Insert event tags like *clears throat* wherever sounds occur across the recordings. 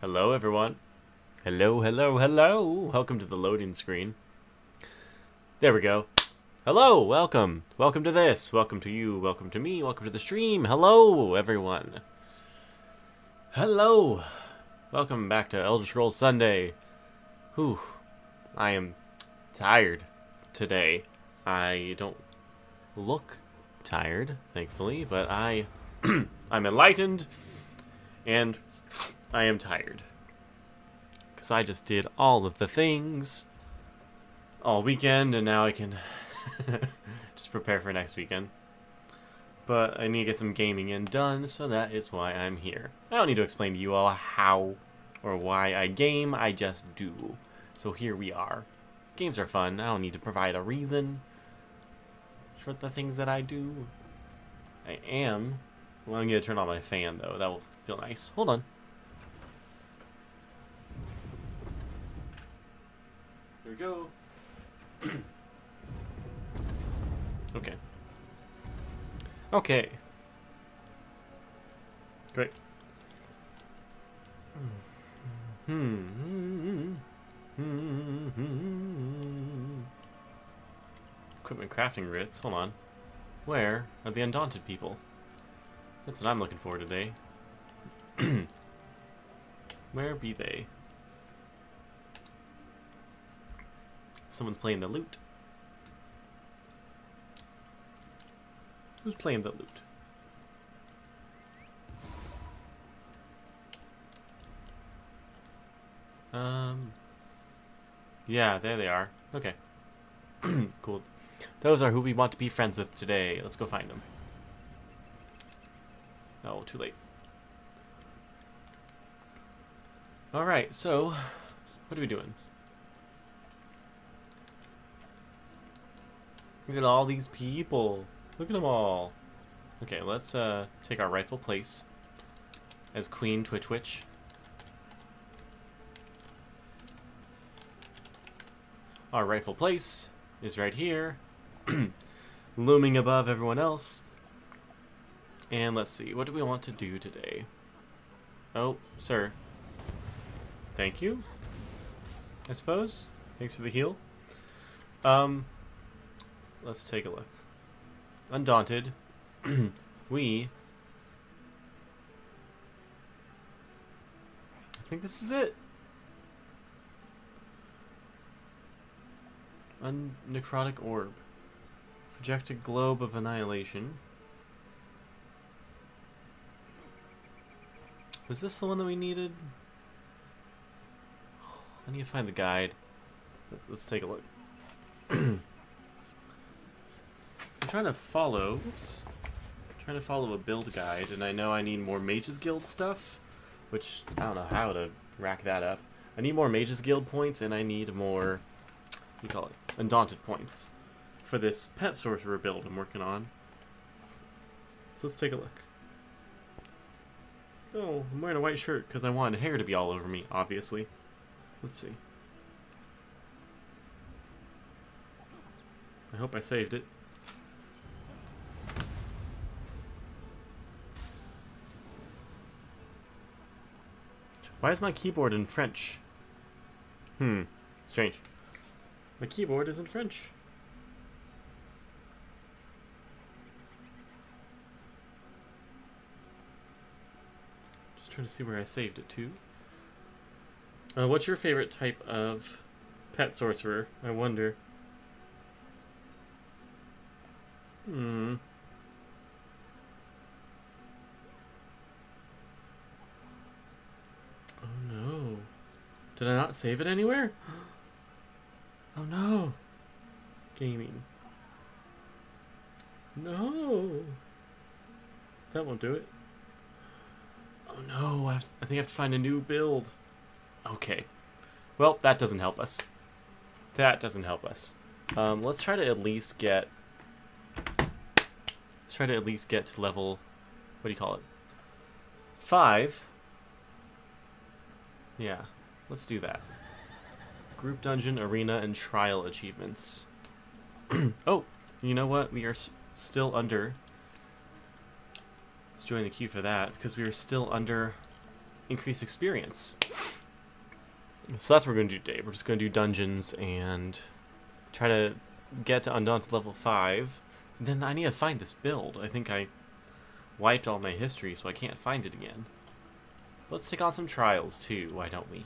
Hello, everyone. Hello, hello, hello. Welcome to the loading screen. There we go. Hello, welcome. Welcome to this. Welcome to you. Welcome to me. Welcome to the stream. Hello, everyone. Hello. Welcome back to Elder Scrolls Sunday. Whew. I am tired today. I don't look tired, thankfully, but I *clears throat* I'm enlightened and I am tired. Cuz I just did all of the things all weekend and now I can *laughs* just prepare for next weekend. But I need to get some gaming in done, so that is why I'm here. I don't need to explain to you all how or why I game, I just do. So here we are. Games are fun. I don't need to provide a reason for the things that I do. I am. Well, I'm going to turn on my fan, though. That will feel nice. Hold on. Here we go. *clears throat* okay. Okay. Great. Hmm hmm hmm. Equipment crafting writs. Hold on. Where are the undaunted people? That's what I'm looking for today. *clears throat* Where be they? Someone's playing the lute. Who's playing the lute? Um. Yeah, there they are. Okay. *clears throat* cool. Those are who we want to be friends with today. Let's go find them. Oh, too late. Alright, so, what are we doing? Look at all these people. Look at them all. Okay, let's uh, take our rightful place as Queen Twitch Witch. Our rightful place is right here, *clears throat* looming above everyone else. And let's see, what do we want to do today? Oh, sir. Thank you, I suppose. Thanks for the heal. Um, let's take a look. Undaunted, *clears throat* we... I think this is it. Unnecrotic orb. Projected globe of annihilation. Was this the one that we needed? *sighs* I need to find the guide. Let's, let's take a look. *clears throat* Trying to follow. Oops. I'm trying to follow a build guide, and I know I need more Mages Guild stuff, which I don't know how to rack that up. I need more Mages Guild points, and I need more what you call it, Undaunted points for this pet sorcerer build I'm working on. So let's take a look. Oh, I'm wearing a white shirt because I wanted hair to be all over me, obviously. Let's see. I hope I saved it. Why is my keyboard in French? Hmm, strange. My keyboard is in French. Just trying to see where I saved it to. Uh, what's your favorite type of pet sorcerer? I wonder. Hmm. Oh no. Did I not save it anywhere? *gasps* Oh no! Gaming. No! That won't do it. Oh no, I, I think I have to find a new build. Okay. Well, that doesn't help us. That doesn't help us. Um, let's try to at least get... Let's try to at least get to level... What do you call it? Five. Yeah, let's do that. Group Dungeon, Arena, and Trial achievements. *clears throat* oh, you know what? We are still under... Let's join the queue for that, because we are still under increased experience. So that's what we're going to do today. We're just going to do dungeons and try to get to Undaunted level 5. Then I need to find this build. I think I wiped all my history, so I can't find it again. Let's take on some trials, too, why don't we?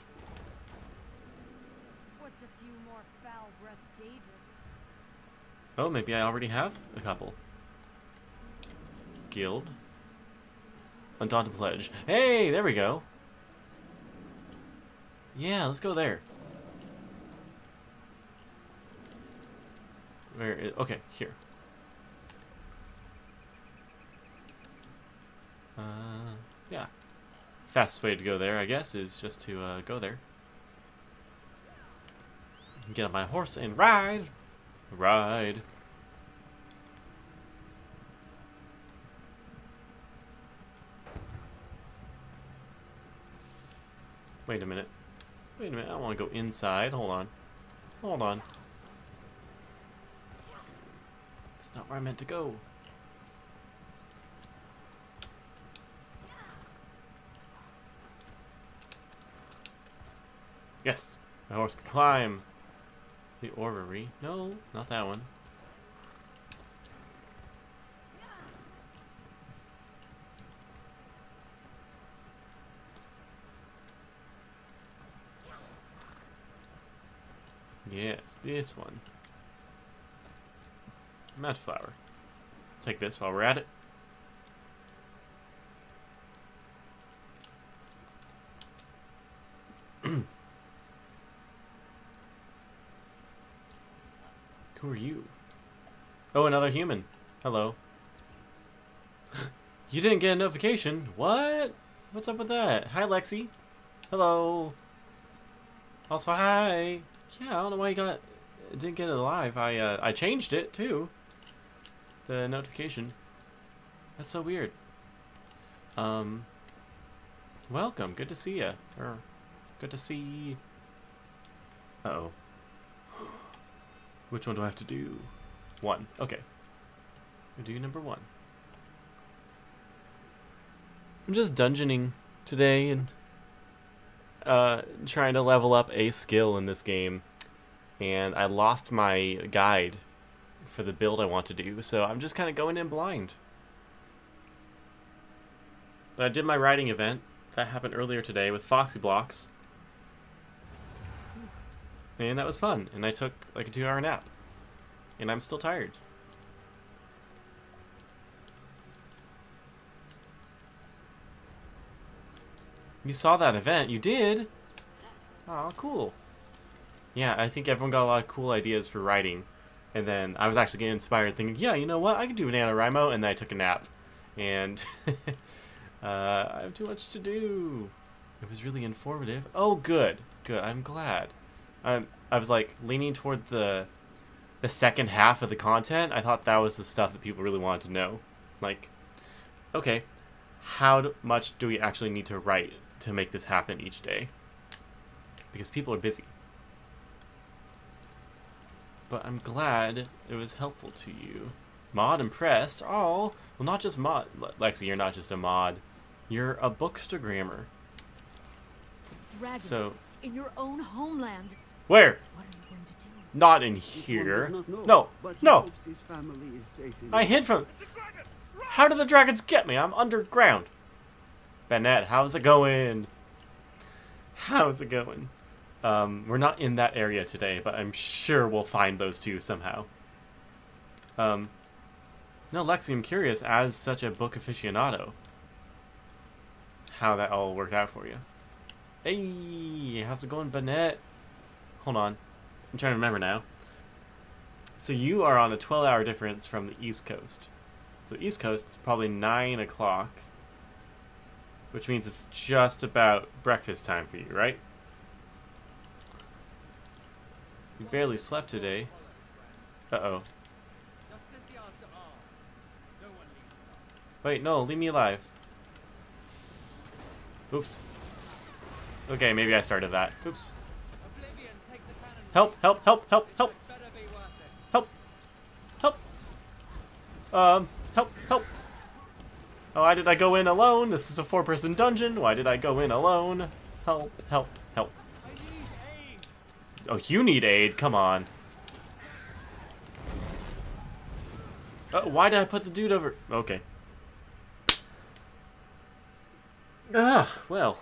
What's a few more foul breath Daedric? Oh, maybe I already have a couple. Guild. Undaunted Pledge. Hey, there we go. Yeah, let's go there. Where is, okay, here. Uh, yeah. Fastest way to go there, I guess, is just to uh, go there. Get on my horse and ride. Ride. Wait a minute. Wait a minute, I want to go inside. Hold on. Hold on. That's not where I meant to go. Yes, my horse can climb. The orrery. No, not that one. Yes, this one. Mad flower. Take this while we're at it. Who are you? Oh, another human. Hello. *gasps* you didn't get a notification? What? What's up with that? Hi, Lexi. Hello. Also, hi. Yeah, I don't know why you got didn't get it alive. I uh, I changed it too. The notification. That's so weird. Um. Welcome. Good to see you. Or, good to see. Uh oh. *gasps* Which one do I have to do? One. Okay. We'll do number one. I'm just dungeoning today and uh, trying to level up a skill in this game, and I lost my guide for the build I want to do, so I'm just kind of going in blind. But I did my writing event. That happened earlier today with Foxy Blocks. And that was fun, and I took like a two hour nap. And I'm still tired. You saw that event, you did? Oh, cool. Yeah, I think everyone got a lot of cool ideas for writing. And then I was actually getting inspired thinking, yeah, you know what, I could do NaNoWriMo, and then I took a nap. And *laughs* uh, I have too much to do. It was really informative. Oh, good, good, I'm glad. Um, I was like leaning toward the the second half of the content. I thought that was the stuff that people really wanted to know. Like, okay, how much do we actually need to write to make this happen each day? Because people are busy. But I'm glad it was helpful to you. Mod impressed? Oh, well not just mod. Lexi, you're not just a mod. You're a bookstagrammer. Dragons So- in your own homeland. Where? What Not in here. not know, No, no. hopes his family is safe in I hid from. How did the dragons get me? I'm underground. Bennett, how's it going? How's it going? Um, we're not in that area today, but I'm sure we'll find those two somehow. Um, no, Lexi, I'm curious, as such a book aficionado, how that all worked out for you. Hey, how's it going, Bennett? Hold on. I'm trying to remember now. So you are on a 12 hour difference from the East Coast. So East Coast, it's probably 9 o'clock. Which means it's just about breakfast time for you, right? You barely slept today. Uh-oh. Wait, no, leave me alive. Oops. Okay, maybe I started that. Oops. Help, help, help, help, help! Help! Help! Um, help, help! Oh, why did I go in alone? This is a four-person dungeon. Why did I go in alone? Help, help, help. Oh, you need aid. Come on. Uh, why did I put the dude over? Okay. Ah, well.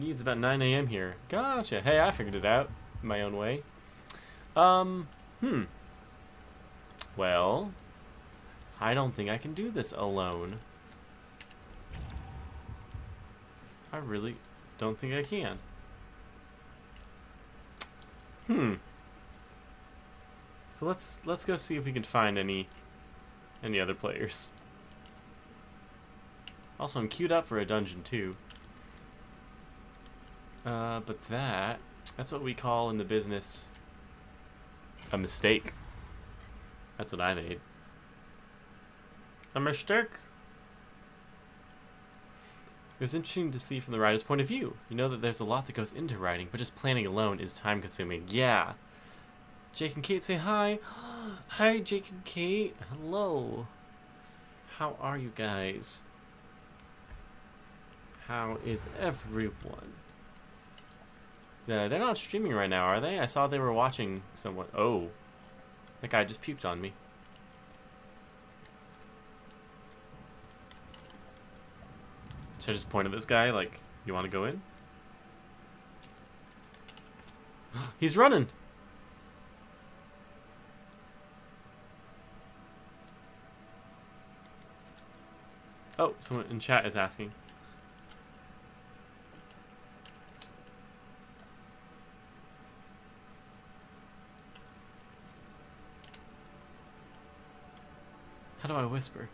It's about 9 a.m. here. Gotcha. Hey, I figured it out my own way. Um, hmm. Well, I don't think I can do this alone. I really don't think I can. Hmm. So let's let's go see if we can find any any other players. Also, I'm queued up for a dungeon too. Uh, but that that's what we call in the business a mistake. That's what I made. A mistake. It was interesting to see from the writer's point of view. You know that there's a lot that goes into writing, but just planning alone is time consuming. Yeah. Jake and Kate say hi. *gasps* hi, Jake and Kate. Hello. How are you guys? How is everyone? They're not streaming right now, are they? I saw they were watching someone. Oh. That guy just puked on me. Should I just point at this guy, like, you want to go in? *gasps* He's running! Oh, someone in chat is asking. How do I whisper?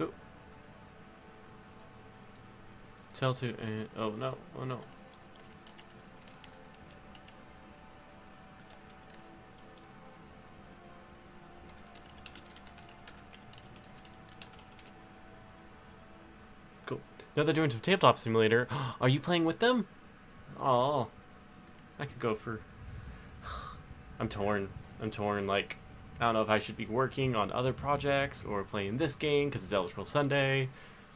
Oh. Tell to, uh, oh no, oh no. Cool. Now they're doing some tabletop simulator. *gasps* Are you playing with them? Oh, I could go for I'm torn. I'm torn. Like, I don't know if I should be working on other projects or playing this game because it's Elder Scrolls Sunday,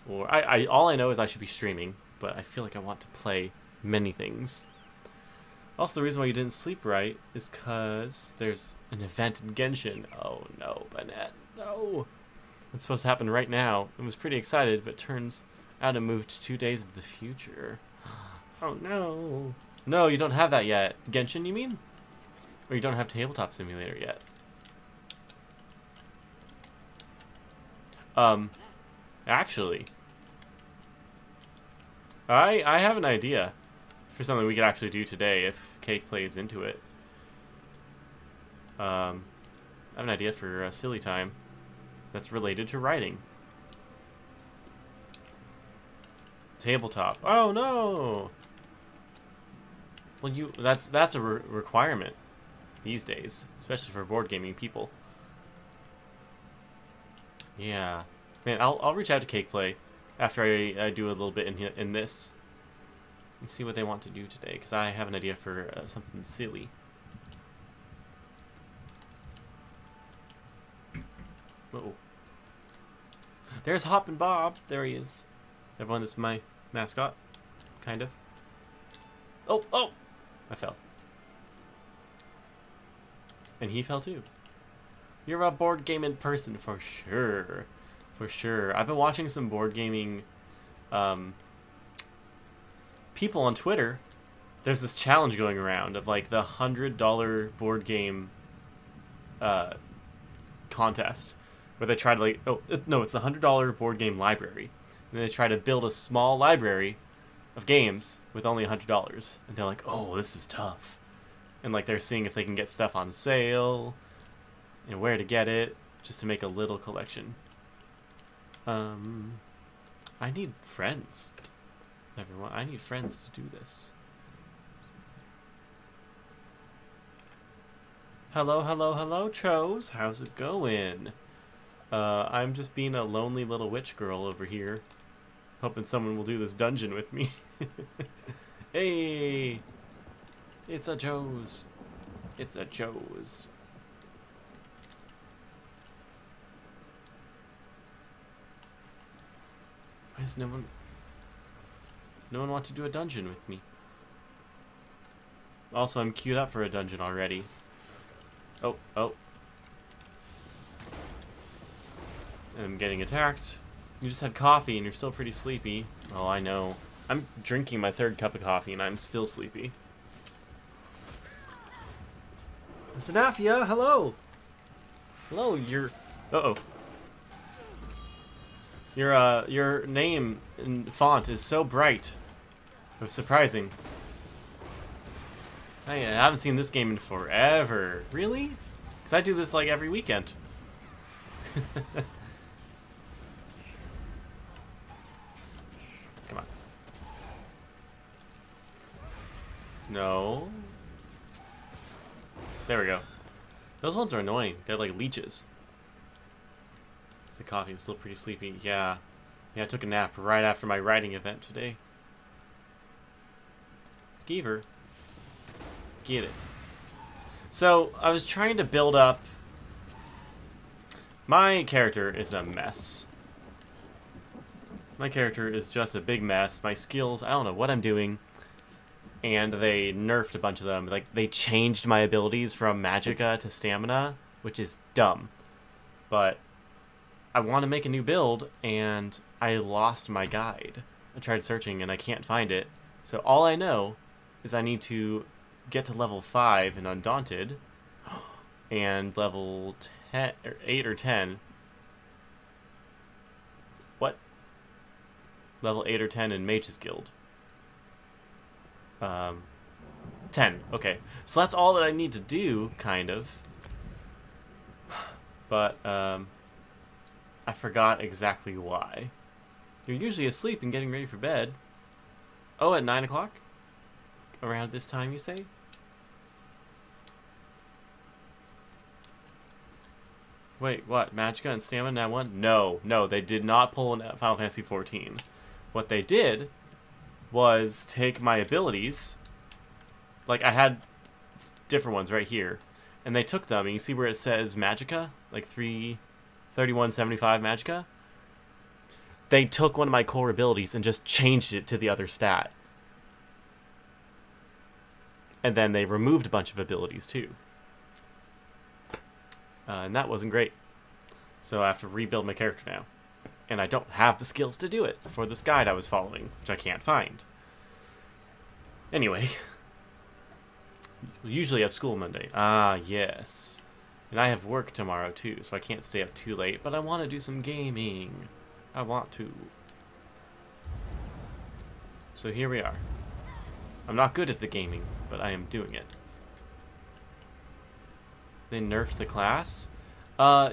or I, I. All I know is I should be streaming, but I feel like I want to play many things. Also, the reason why you didn't sleep right is because there's an event in Genshin. Oh no, Bennett, no. It's supposed to happen right now. I was pretty excited, but turns out it moved two days into the future. *gasps* Oh no. No, you don't have that yet. Genshin, you mean? Or you don't have Tabletop Simulator yet. Um, actually, I I have an idea for something we could actually do today if Cake plays into it. Um, I have an idea for a silly time that's related to writing. Tabletop. Oh no! Well, you that's that's a re requirement these days, especially for board gaming people. Yeah, man, I'll I'll reach out to Cake Play after I, I do a little bit in in this and see what they want to do today, because I have an idea for uh, something silly. oh. There's Hop and Bob. There he is. Everyone, this is my mascot, kind of. Oh, oh! I fell. And he fell too. You're a board gaming person for sure. For sure. I've been watching some board gaming um, people on Twitter. There's this challenge going around of like the hundred dollar board game uh, contest where they try to like oh no it's the hundred dollar board game library and they try to build a small library of games with only a hundred dollars and they're like oh this is tough and like they're seeing if they can get stuff on sale and where to get it just to make a little collection. Um, I need friends. Everyone, I need friends to do this. Hello, hello, hello, Chose. How's it going? Uh, I'm just being a lonely little witch girl over here. Hoping someone will do this dungeon with me. *laughs* hey! It's a Joe's. It's a Joe's. Why does no one... No one want to do a dungeon with me? Also, I'm queued up for a dungeon already. Oh, oh. I'm getting attacked. You just had coffee and you're still pretty sleepy. Oh, I know. I'm drinking my third cup of coffee and I'm still sleepy. Sanafia, hello! Hello, your... Uh-oh. Your, uh, your name and font is so bright. It's surprising. I haven't seen this game in forever. Really? Because I do this, like, every weekend. *laughs* Come on. No. There we go. Those ones are annoying. They're like leeches. The coffee is still pretty sleepy. Yeah. Yeah, I took a nap right after my writing event today. Skeever. Get it. So, I was trying to build up... My character is a mess. My character is just a big mess. My skills, I don't know what I'm doing. And they nerfed a bunch of them. Like, they changed my abilities from Magicka to Stamina, which is dumb. But I want to make a new build, and I lost my guide. I tried searching, and I can't find it. So all I know is I need to get to level 5 in Undaunted, and level 10, or 8 or 10. What? Level 8 or 10 in Mage's Guild. Um, 10, okay. So that's all that I need to do, kind of. But, um, I forgot exactly why. You're usually asleep and getting ready for bed. Oh, at 9 o'clock? Around this time, you say? Wait, what? Magicka and Stamina now one? No, no, they did not pull in Final Fantasy XIV. What they did was take my abilities, like I had different ones right here, and they took them, and you see where it says Magicka, Like 3, 3175 Magicka? They took one of my core abilities and just changed it to the other stat. And then they removed a bunch of abilities too. Uh, and that wasn't great. So I have to rebuild my character now. And I don't have the skills to do it for this guide I was following, which I can't find. Anyway. We usually have school Monday. Ah, yes. And I have work tomorrow too, so I can't stay up too late, but I want to do some gaming. I want to. So here we are. I'm not good at the gaming, but I am doing it. They nerfed the class? Uh,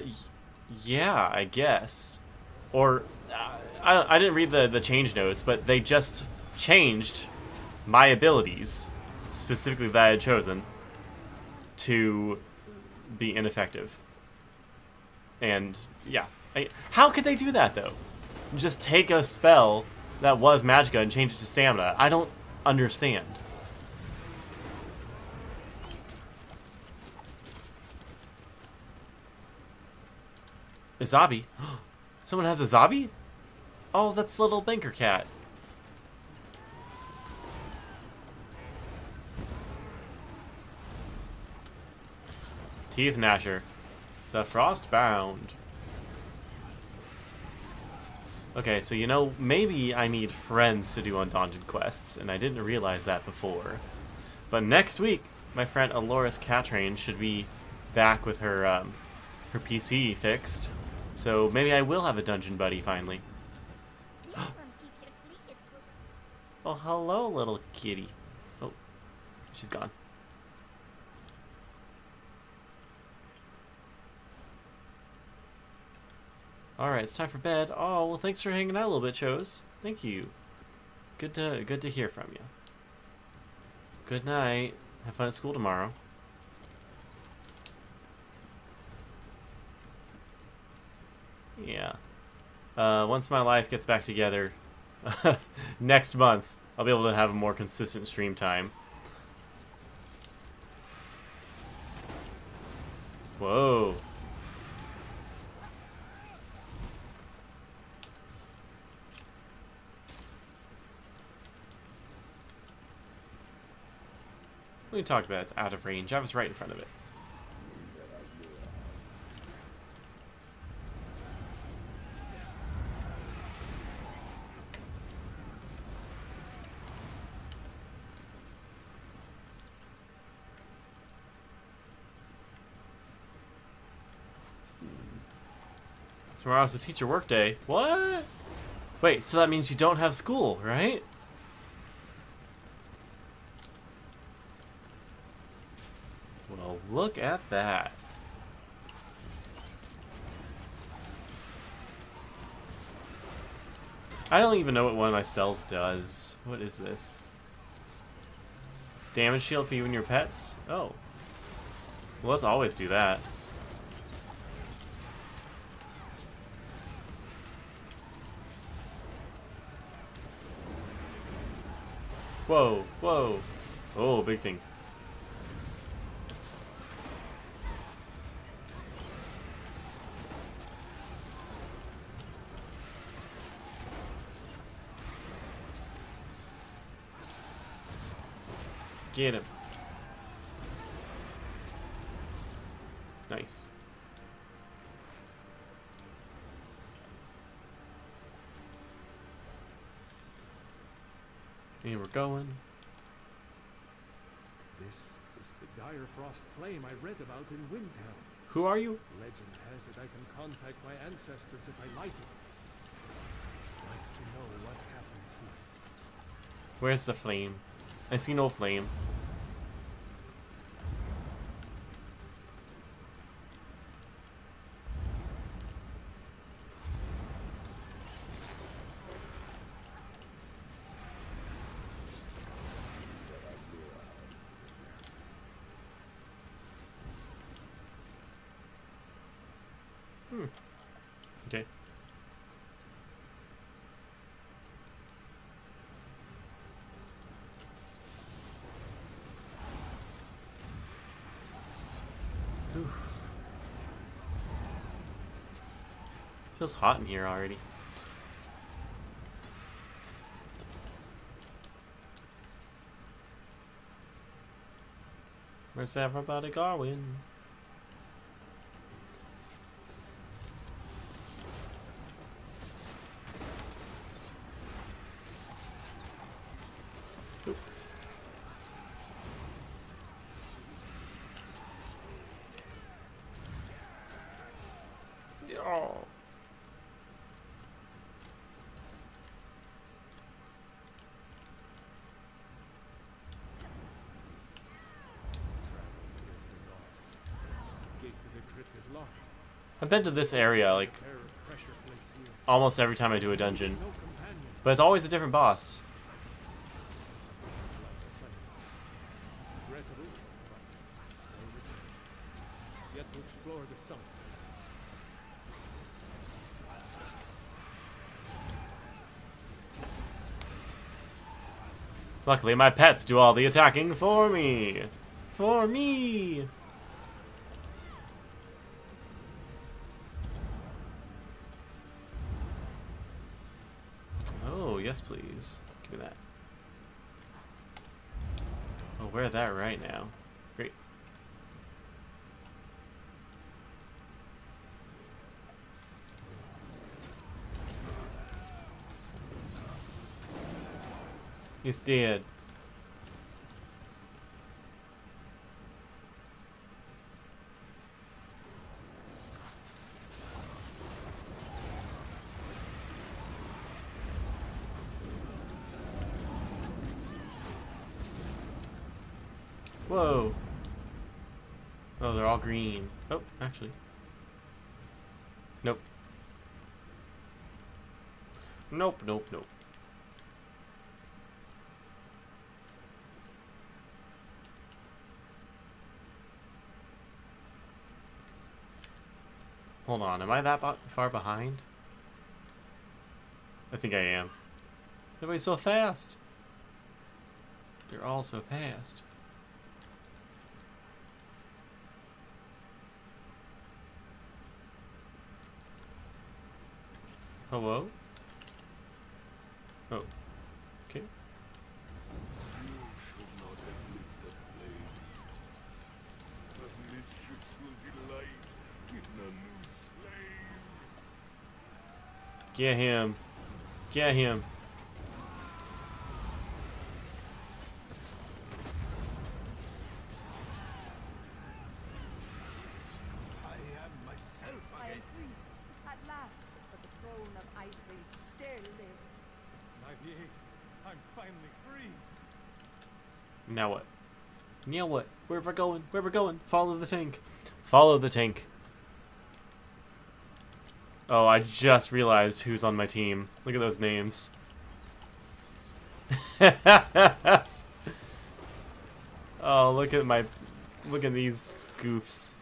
yeah, I guess. Or, uh, I, I didn't read the, the change notes, but they just changed my abilities, specifically that I had chosen, to be ineffective. And, yeah. I, how could they do that, though? Just take a spell that was Magicka and change it to Stamina. I don't understand. A Zabi? *gasps* *gasps* Someone has a Zabi? Oh, that's little banker cat. Teeth Gnasher. The Frostbound. Okay, so you know, maybe I need friends to do Undaunted quests, and I didn't realize that before. But next week, my friend Aloris Catrain should be back with her, um, her PC fixed. So maybe I will have a dungeon buddy finally. *gasps* oh, hello, little kitty. Oh, she's gone. Alright, it's time for bed. Oh, well, thanks for hanging out a little bit, Chose. Thank you. Good to good to hear from you. Good night. Have fun at school tomorrow. Yeah. Uh, once my life gets back together, *laughs* next month, I'll be able to have a more consistent stream time. Whoa. We talked about it's out of range. I was right in front of it. Tomorrow's the teacher workday. What? Wait, so that means you don't have school, right? Well, look at that. I don't even know what one of my spells does. What is this? Damage shield for you and your pets? Oh. Well, let's always do that. Whoa, whoa. Oh, big thing. Get him. Nice. And we're going. This is the dire frost flame I read about in Windhelm. Who are you? Legend has it I can contact my ancestors if I light it. I'd like to know what happened to it. Where's the flame? I see no flame. Hmm. Okay. Oof. Feels hot in here already. Where's everybody going? Oop. Oh. Gate to the crypt is locked. I've been to this area like almost every time I do a dungeon, but it's always a different boss. Luckily, my pets do all the attacking for me. For me. Oh, yes, please. Give me that. I'll wear that right now. Great. He's dead. Whoa. Oh, they're all green. Oh, actually. Nope. Nope, nope, nope. Hold on, am I that far behind? I think I am. Everybody's so fast. They're all so fast. Hello? Oh. Okay. You should not have lit the flame. The mistress will delight in a new slave. Get him. Get him. I am myself I am again. free, at last, but the throne of Ice Rage still lives. 98. I'm finally free. Now what? Now what? Where we're going? Where we're going? Follow the tank. Follow the tank. Oh, I just realized who's on my team. Look at those names. *laughs* oh, look at my look at these goofs.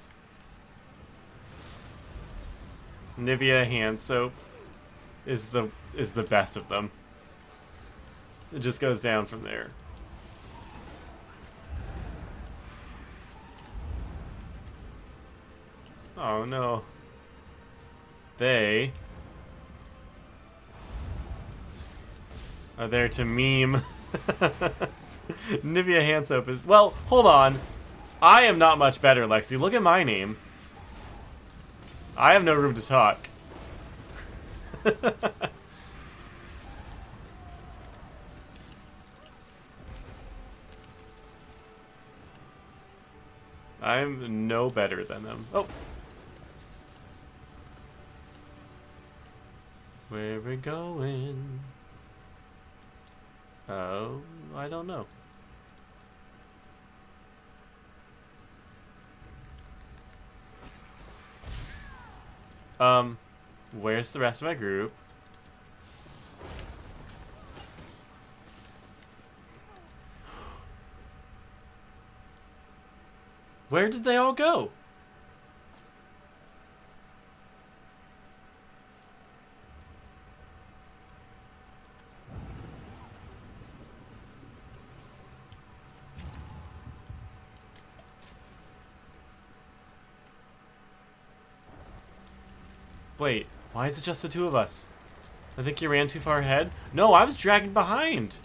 Nivea hand soap is the is the best of them. It just goes down from there. Oh no. They are there to meme. *laughs* Nivea hand soap is well, hold on. I am not much better, Lexi. Look at my name. I have no room to talk. *laughs* I'm no better than them. Oh. Where we going? Oh, I don't know. Um, where's the rest of my group? Where did they all go? Wait, why is it just the two of us? I think you ran too far ahead. No, I was dragging behind.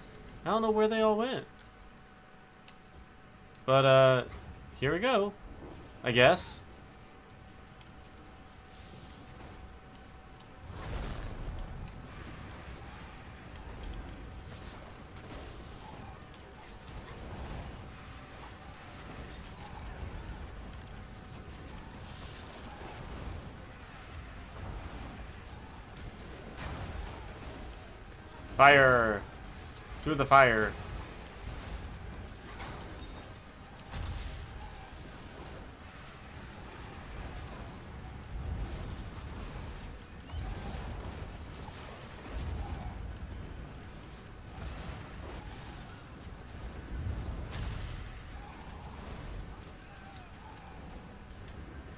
I don't know where they all went. But, uh, here we go. I guess. Fire! To the fire.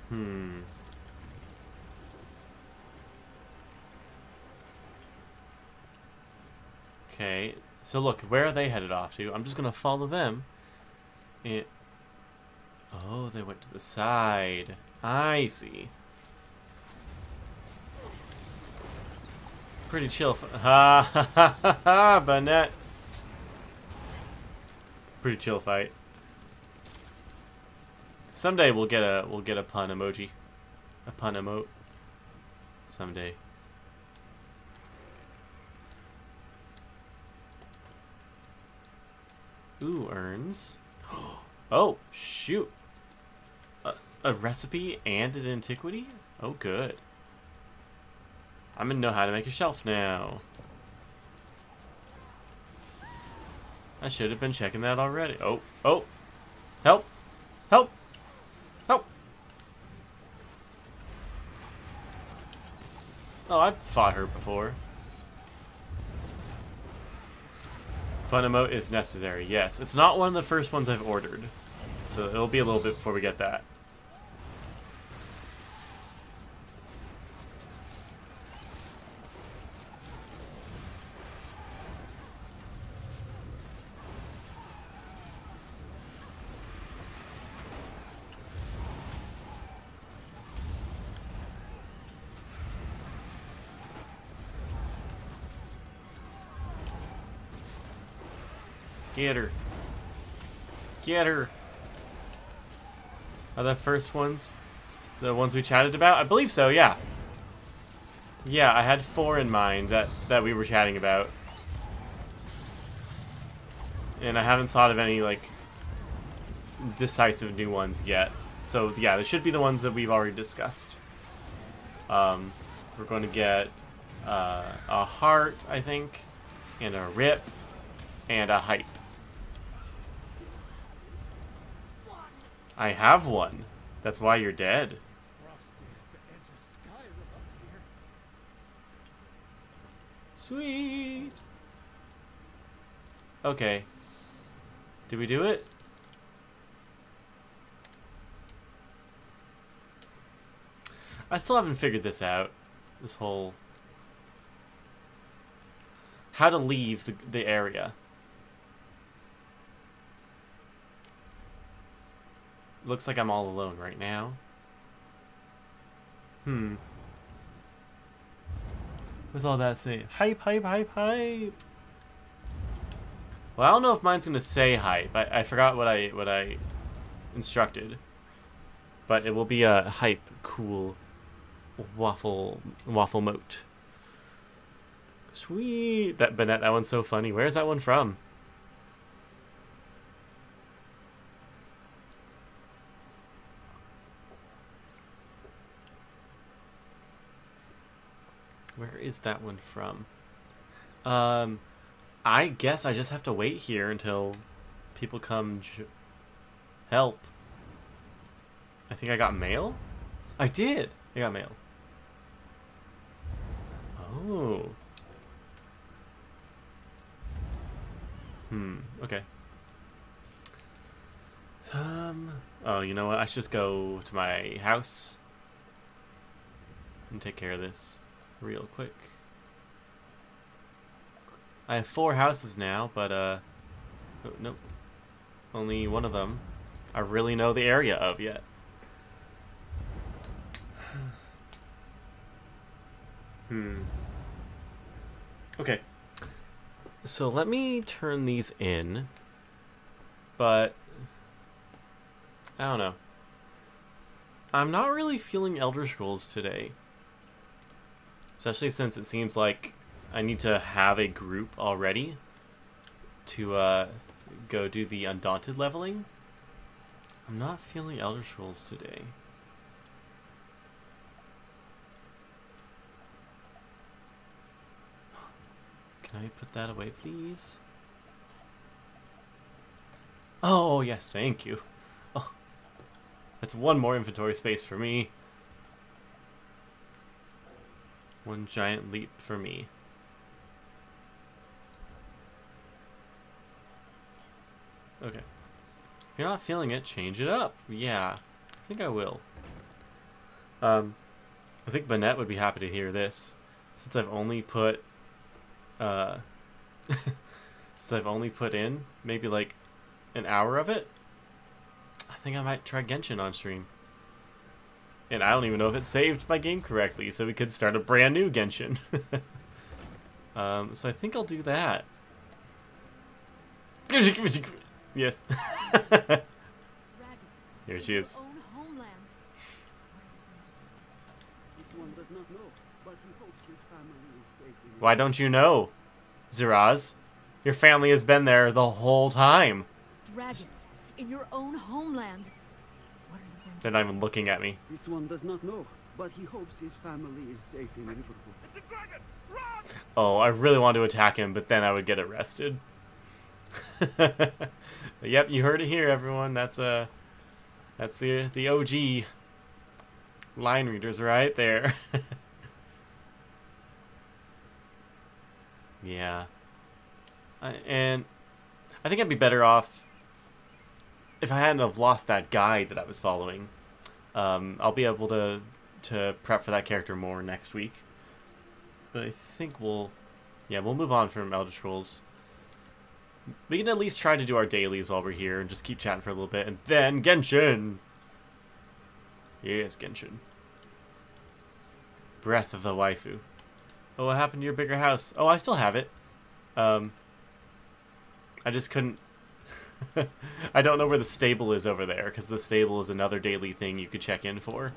Hmm. Okay, so look, where are they headed off to? I'm just gonna follow them. It. oh, they went to the side. I see. Pretty chill. Ha ha ha ha ha! Burnett. Pretty chill fight. Someday we'll get a we'll get a pun emoji, a pun emote. Someday. Ooh, urns. *gasps* Oh, shoot. A, a recipe and an antiquity? Oh, good. I'm gonna know how to make a shelf now. I should have been checking that already. Oh, oh. Help. Help. Help. Oh, I've fought her before. Fun emote is necessary, yes. It's not one of the first ones I've ordered. So it'll be a little bit before we get that. Get her. Get her. Are the first ones the ones we chatted about? I believe so, yeah. Yeah, I had four in mind that, that we were chatting about. And I haven't thought of any, like, decisive new ones yet. So, yeah, they should be the ones that we've already discussed. Um, we're going to get uh, a heart, I think, and a rip, and a hype. I have one. That's why you're dead. Sweet. Okay. Did we do it? I still haven't figured this out. This whole how to leave the, the area. Looks like I'm all alone right now. Hmm. What's all that say? Hype, hype, hype, hype. Well, I don't know if mine's gonna say hype. I, I forgot what I what I instructed. But it will be a hype cool waffle waffle moat. Sweet. That Bennett, that one's so funny. Where's that one from? Where is that one from? Um, I guess I just have to wait here until people come help. I think I got mail? I did. I got mail. Oh. Hmm. Okay. Um. Oh, you know what? I should just go to my house and take care of this real quick. I have four houses now, but uh, oh, nope. Only one of them I really know the area of yet. *sighs* Hmm. Okay. So let me turn these in, but I don't know. I'm not really feeling Elder Scrolls today. Especially since it seems like I need to have a group already to uh, go do the Undaunted leveling. I'm not feeling Elder Scrolls today. Can I put that away, please? Oh, yes, thank you. Oh, *laughs* that's one more inventory space for me. One giant leap for me. Okay. If you're not feeling it, change it up. Yeah, I think I will. Um, I think Bennett would be happy to hear this, since I've only put, uh, *laughs* since I've only put in maybe like an hour of it. I think I might try Genshin on stream. And I don't even know if it saved my game correctly, so we could start a brand new Genshin. *laughs* um, so I think I'll do that. *laughs* Yes. *laughs* Here she is. Why don't you know, Zeraz? Your family has been there the whole time. Dragons in your own homeland. What are you going to They're not even looking at me. This one does not know, but he hopes his family is safe in Riverhold. It's a dragon! Run! Oh, I really want to attack him, but then I would get arrested. *laughs* yep, you heard it here, everyone. That's uh, that's the the OG line readers right there. *laughs* yeah, I, and I think I'd be better off if I hadn't have lost that guide that I was following. Um, I'll be able to to prep for that character more next week. But I think we'll, yeah, we'll move on from Elder Scrolls. We can at least try to do our dailies while we're here and just keep chatting for a little bit, and then Genshin. Yes, Genshin. Breath of the waifu. Oh, what happened to your bigger house? Oh, I still have it. Um, I just couldn't. *laughs* I don't know where the stable is over there because the stable is another daily thing you could check in for.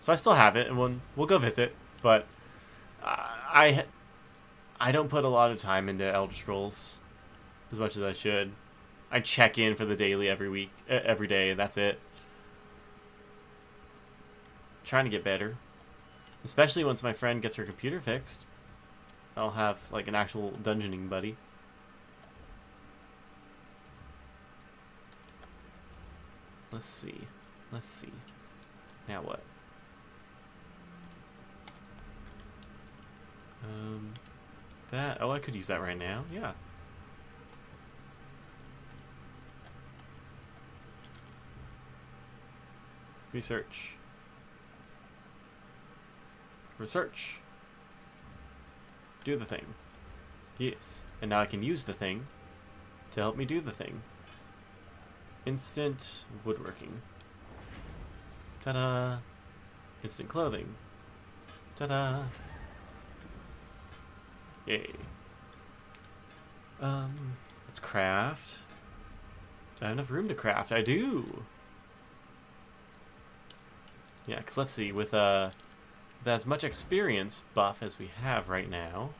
So I still have it, and we'll, we'll go visit. But I I don't put a lot of time into Elder Scrolls as much as I should. I check in for the daily every week, every day. That's it. Trying to get better, especially once my friend gets her computer fixed. I'll have like an actual dungeoning buddy. Let's see. Let's see. Now what? Um, that. Oh, I could use that right now. Yeah. Research. Research. Do the thing. Yes. And now I can use the thing to help me do the thing. Instant woodworking. Ta-da! Instant clothing. Ta-da! Yay. Um, let's craft. Do I have enough room to craft? I do! Yeah, because let's see, with, uh, with as much experience buff as we have right now,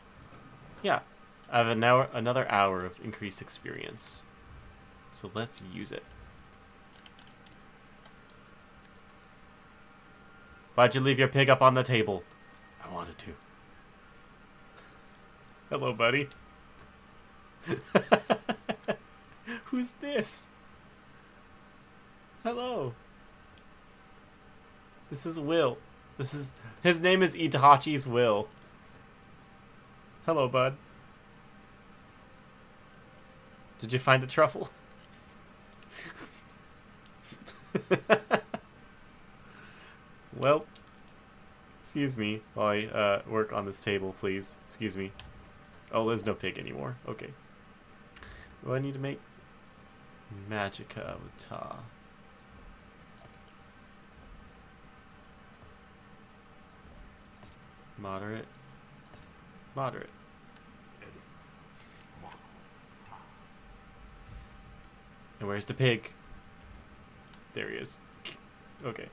yeah, I have an hour, another hour of increased experience. So let's use it. Why'd you leave your pig up on the table? I wanted to. *laughs* Hello, buddy. *laughs* Who's this? Hello. This is Will. This is his name is Itachi's Will. Hello, bud. Did you find a truffle? *laughs* *laughs* well, excuse me while I uh, work on this table, please. Excuse me. Oh, there's no pig anymore. Okay. Do I need to make? Magicka with Ta. Moderate. Moderate. And where's the pig? There he is. Okay.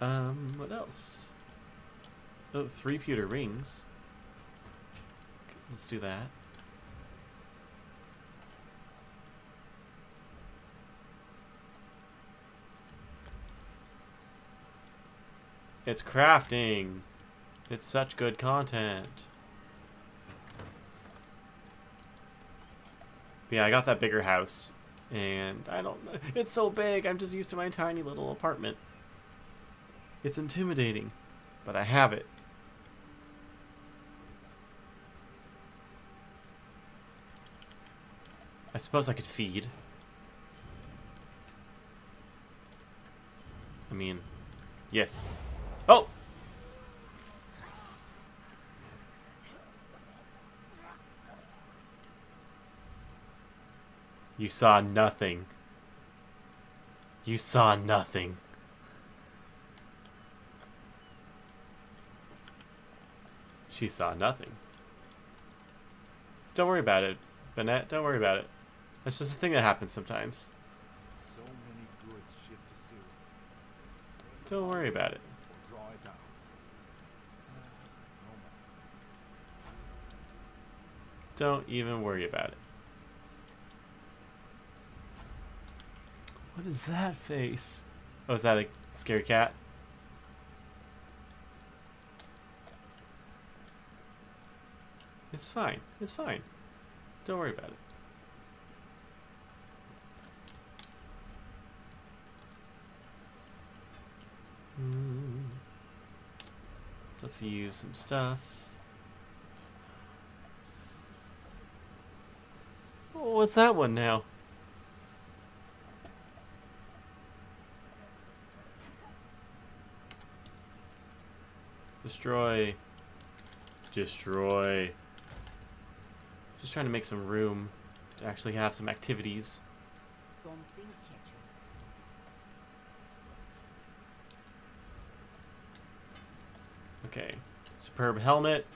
Um, what else? Oh, three pewter rings. Okay, let's do that. It's crafting. It's such good content. But yeah, I got that bigger house. And I don't. It's so big. I'm just used to my tiny little apartment. It's intimidating. But I have it. I suppose I could feed. I mean, yes. Oh! You saw nothing. You saw nothing. She saw nothing. Don't worry about it, Bennett. Don't worry about it. That's just a thing that happens sometimes. Don't worry about it. Don't even worry about it. What is that face? Oh, is that a scary cat? It's fine. It's fine. Don't worry about it. Hmm. Let's use some stuff. Oh, what's that one now? Destroy. Destroy. Just trying to make some room to actually have some activities. Okay. Superb helmet.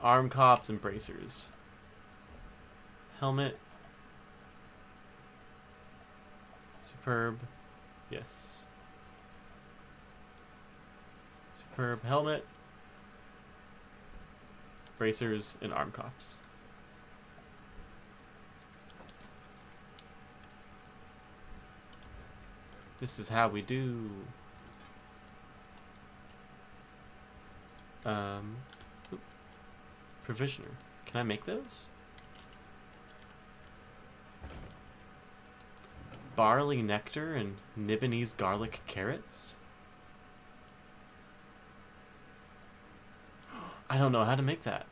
Arm cops and bracers. helmet. Superb. Yes. Superb helmet. Bracers and arm cops. This is how we do. Um, provisioner. Can I make those? Barley nectar and Nibenese garlic carrots? I don't know how to make that.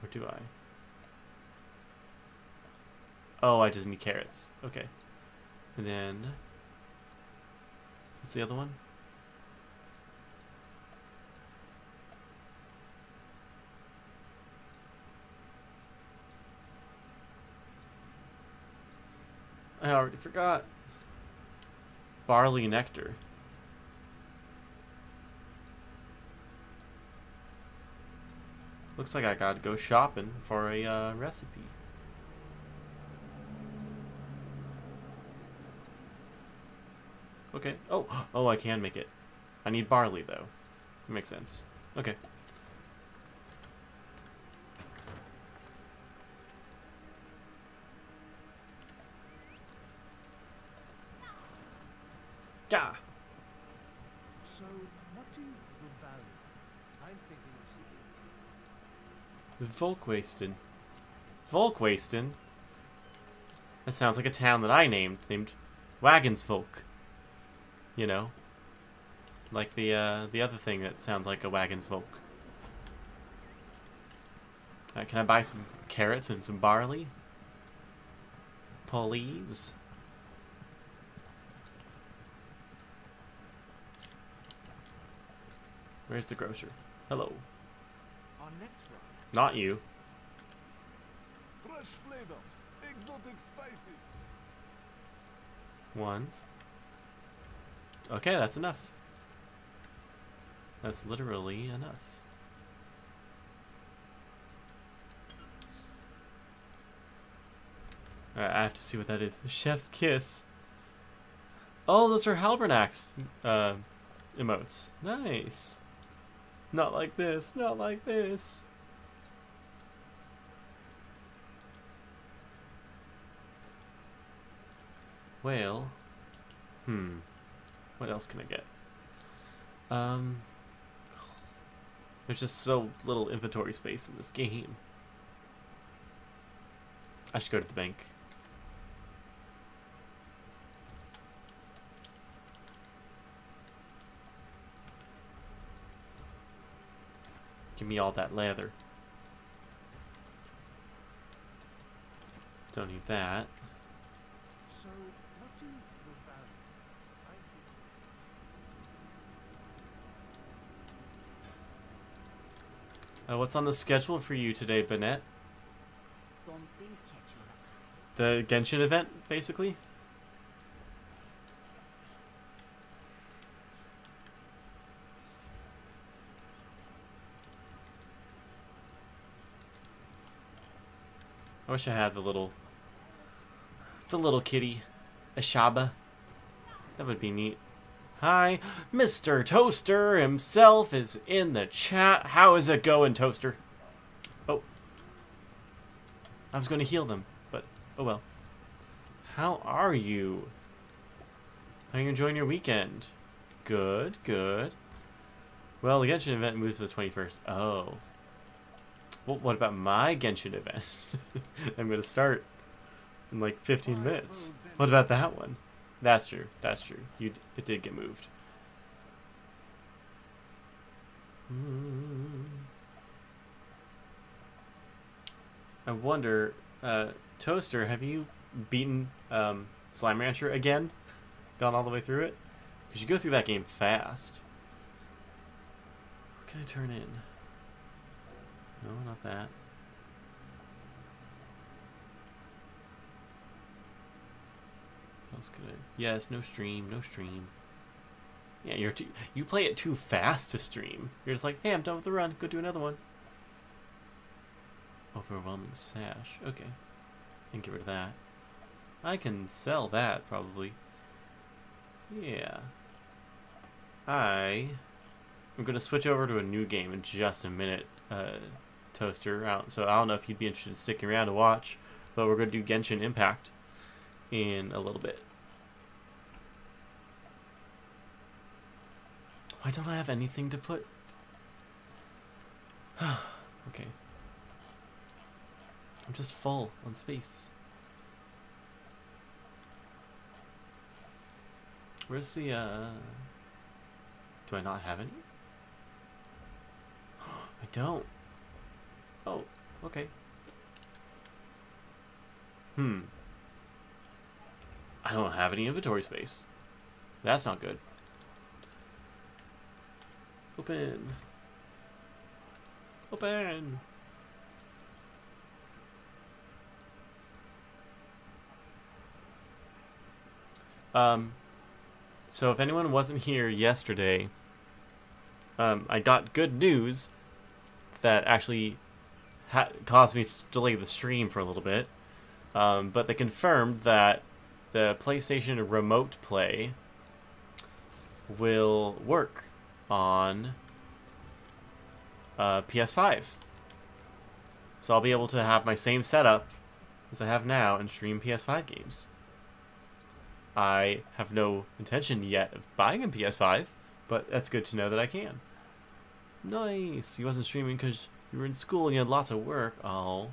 Or do I? Oh, I just need carrots. Okay. And then... What's the other one? I already forgot. Barley nectar. Looks like I gotta go shopping for a uh, recipe. Okay. Oh, *gasps* oh, I can make it. I need barley though. Makes sense. Okay. Yeah. So, what do you value? I'm thinking of Volkwasten. Volkwasten? That sounds like a town that I named, named Wagonsvolk. You know? Like the, uh, the other thing that sounds like a Wagonsvolk. Uh, can I buy some carrots and some barley? Please? Where's the grocer? Hello. Next. Not you. Fresh flavors, exotic spices. One. Okay, that's enough. That's literally enough. Alright, I have to see what that is. *laughs* Chef's kiss. Oh, those are Halbernax uh, emotes. Nice. Not like this. Not like this. Well, hmm. What else can I get? Um, there's just so little inventory space in this game. I should go to the bank. Give me all that leather. Don't need that. So, what do you value? I'm thinking Uh, what's on the schedule for you today, Bennett? The Genshin event, basically? I wish I had the little, the little kitty, Ashaba. That would be neat. Hi, Mr. Toaster himself is in the chat. How is it going, Toaster? Oh. I was going to heal them, but oh well. How are you? How are you enjoying your weekend? Good, good. Well, the Genshin event moves to the 21st. Oh. Well, what about my Genshin event? *laughs* I'm going to start in like 15 minutes. What about that one? That's true. That's true. You it did get moved. I wonder, uh, Toaster, have you beaten um, Slime Rancher again? Gone all the way through it? Because you go through that game fast. What can I turn in? No, not that. What else could I? Yes, no stream, no stream. Yeah, you're too, you play it too fast to stream. You're just like, hey, I'm done with the run. Go do another one. Overwhelming sash. Okay. and get rid of that. I can sell that, probably. Yeah. I... I'm going to switch over to a new game in just a minute, uh, Toaster. Out. So I don't know if you'd be interested in sticking around to watch, but we're going to do Genshin Impact in a little bit. Why don't I have anything to put? *sighs* okay. I'm just full on space. Where's the, uh... Do I not have any? *gasps* I don't. Oh, okay. Hmm. I don't have any inventory space. That's not good. Open. Open. Um, so if anyone wasn't here yesterday, um, I got good news that actually caused me to delay the stream for a little bit. Um, but they confirmed that the PlayStation Remote Play will work on uh, PS5. So I'll be able to have my same setup as I have now and stream PS5 games. I have no intention yet of buying a PS5, but that's good to know that I can. Nice. You wasn't streaming because you were in school and you had lots of work. Oh.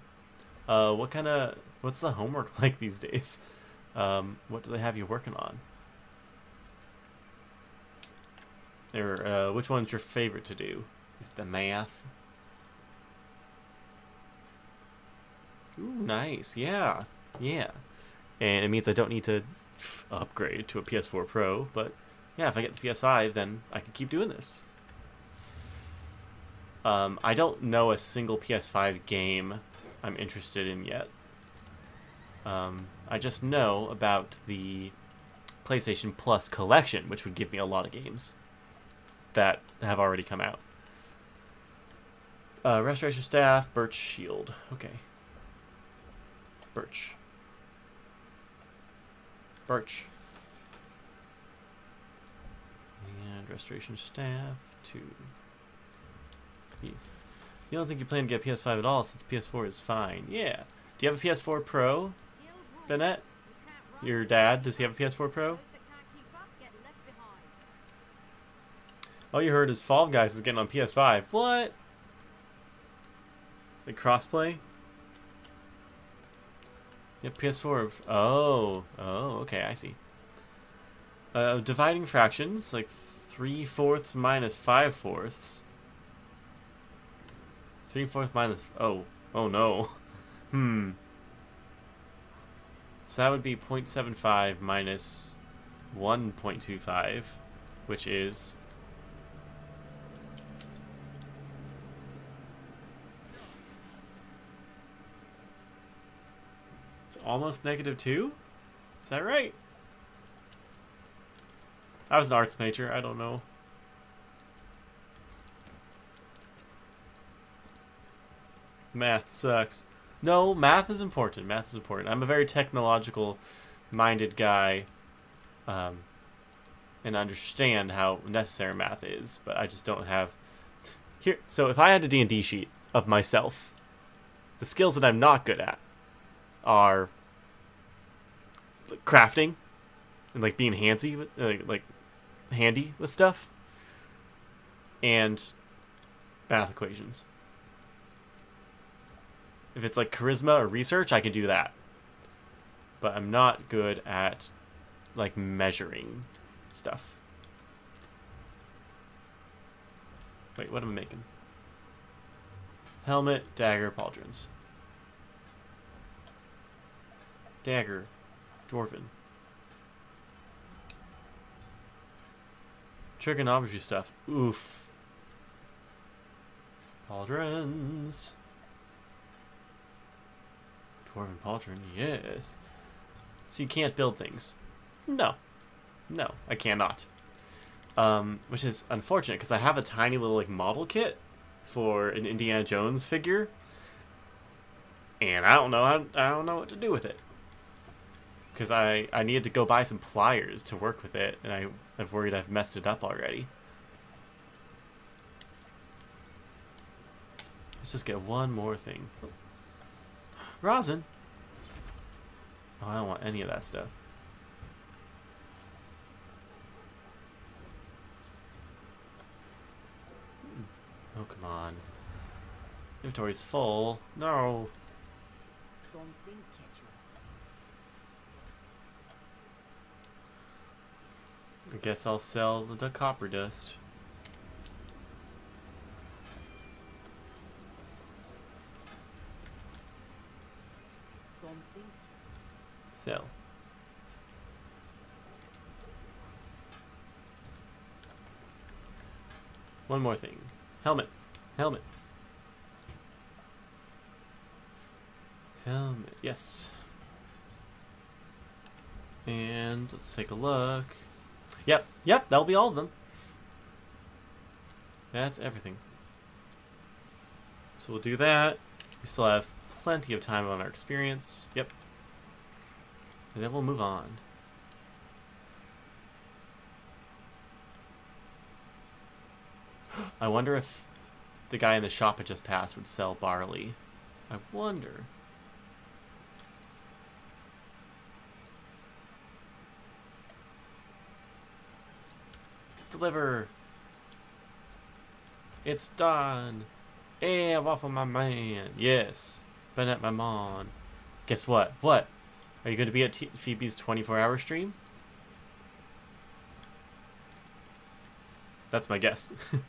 Uh, what kind of... What's the homework *laughs* like these days? Um, what do they have you working on? Or, uh, which one's your favorite to do? Is it the math? Ooh, nice. Yeah. Yeah. And it means I don't need to upgrade to a PS4 Pro, but yeah, if I get the PS5, then I can keep doing this. Um, I don't know a single PS5 game I'm interested in yet. Um, I just know about the PlayStation Plus collection, which would give me a lot of games that have already come out. Uh, restoration staff, Birch Shield. Okay. Birch. Birch. And restoration staff, two. These. You don't think you plan to get PS5 at all since PS4 is fine. Yeah. Do you have a PS4 Pro, Bennett? Your dad, does he have a PS4 Pro? All you heard is Fall Guys is getting on PS5. What? Like crossplay? Yep, PS4. Oh, oh, okay, I see. Uh, dividing fractions, like three fourths minus five fourths. Three fourths minus. Oh, oh no. *laughs* Hmm. So that would be 0.75 minus 1.25, which is. It's almost negative 2? Is that right? I was an arts major, I don't know. Math sucks. No, math is important. Math is important. I'm a very technological minded guy um, and understand how necessary math is, but I just don't have here so if I had a D&D sheet of myself, the skills that I'm not good at are crafting and like being handsy with like, like handy with stuff and math equations. If it's like charisma or research, I can do that. But I'm not good at like measuring stuff. Wait, what am I making? Helmet, dagger, pauldrons. Dagger, dwarven. Trigonometry stuff. Oof. Pauldrons. Dwarven pauldron, yes. So you can't build things. No. No, I cannot. Um, which is unfortunate because I have a tiny little like model kit for an Indiana Jones figure. and I don't know how, I don't know what to do with it because I I needed to go buy some pliers to work with it, and I I've worried I've messed it up already. Let's just get one more thing. Rosin. Oh, I don't want any of that stuff. Oh, come on. Inventory's full. No. I guess I'll sell the copper dust. Something. Sell. One more thing. Helmet. Helmet. Helmet. Yes. And let's take a look. Yep. Yep. That'll be all of them. That's everything. So we'll do that. We still have plenty of time on our experience. Yep. And then we'll move on. *gasps* I wonder if the guy in the shop I just passed would sell barley. I wonder. Deliver. It's done. Hey, waffle my man. Yes. Been at my mon. Guess what? What? Are you going to be at T- Phoebe's 24 hour stream? That's my guess. *laughs*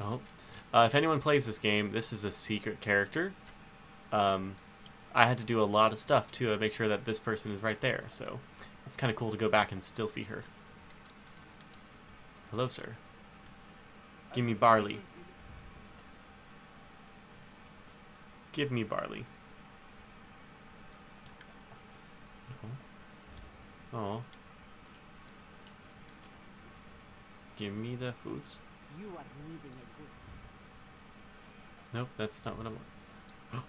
oh. Uh, if anyone plays this game, this is a secret character. Um, I had to do a lot of stuff to uh, make sure that this person is right there, so it's kind of cool to go back and still see her. Hello, sir. Give me barley. Give me barley. Oh. oh. Give me the foods. You are needing a good. Nope, that's not what I want.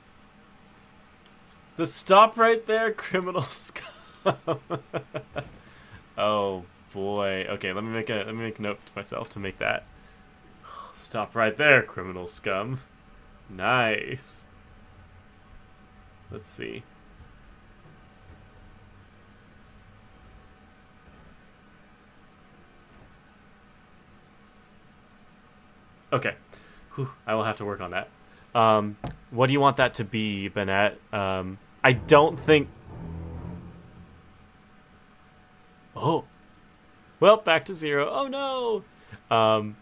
*gasps* the stop right there, criminal *laughs* scum. oh boy. Okay, let me make a let me make a note to myself to make that. *sighs* Stop right there, criminal scum. Nice. Let's see. Okay. Whew, I will have to work on that. Um, what do you want that to be, Bennett? Um, I don't think... Oh. Well, back to zero. Oh, no! Um,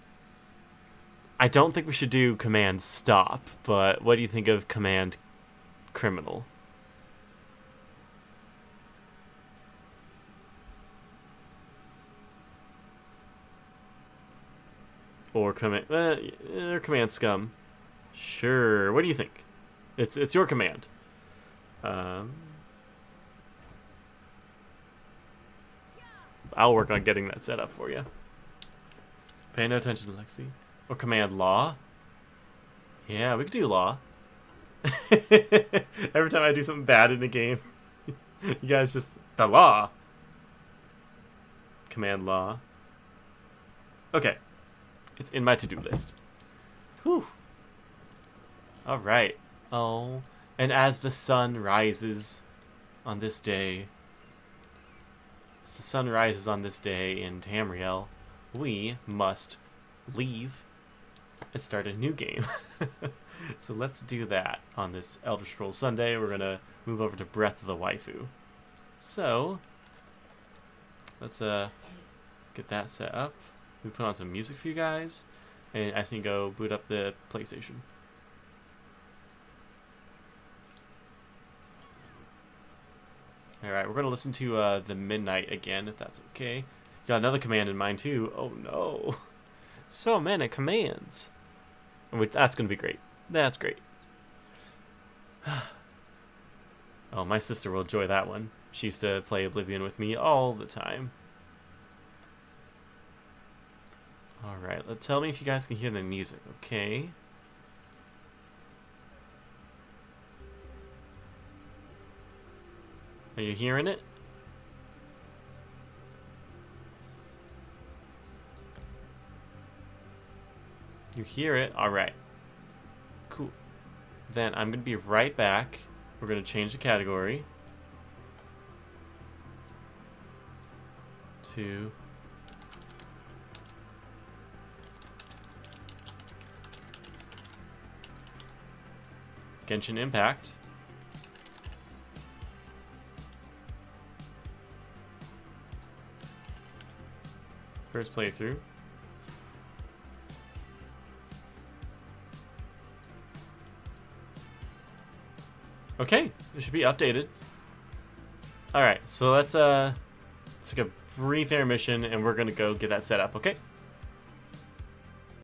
I don't think we should do command stop, but what do you think of command criminal? Or command, uh, or command scum. Sure. What do you think? It's it's your command. Um, I'll work on getting that set up for you. Pay no attention to Lexi. Or command law. Yeah, we could do law. *laughs* Every time I do something bad in a game, *laughs* you guys just the law. Command law. Okay. It's in my to-do list. Whew. All right. Oh, and as the sun rises on this day, as the sun rises on this day in Tamriel, we must leave and start a new game. *laughs* *laughs* so let's do that on this Elder Scrolls Sunday. We're gonna move over to Breath of the Waifu. So let's uh get that set up. We put on some music for you guys, and I think go boot up the PlayStation. All right, we're gonna listen to uh, the Midnight again, if that's okay. Got another command in mind too. Oh no, *laughs* so many commands. That's gonna be great. That's great. *sighs* oh, my sister will enjoy that one. She used to play Oblivion with me all the time. Alright, tell me if you guys can hear the music, okay? Are you hearing it? You hear it? Alright. Then I'm going to be right back. We're going to change the category. To... Genshin Impact. First playthrough. Okay, it should be updated. Alright, so let's uh take a brief intermission and we're gonna go get that set up, okay?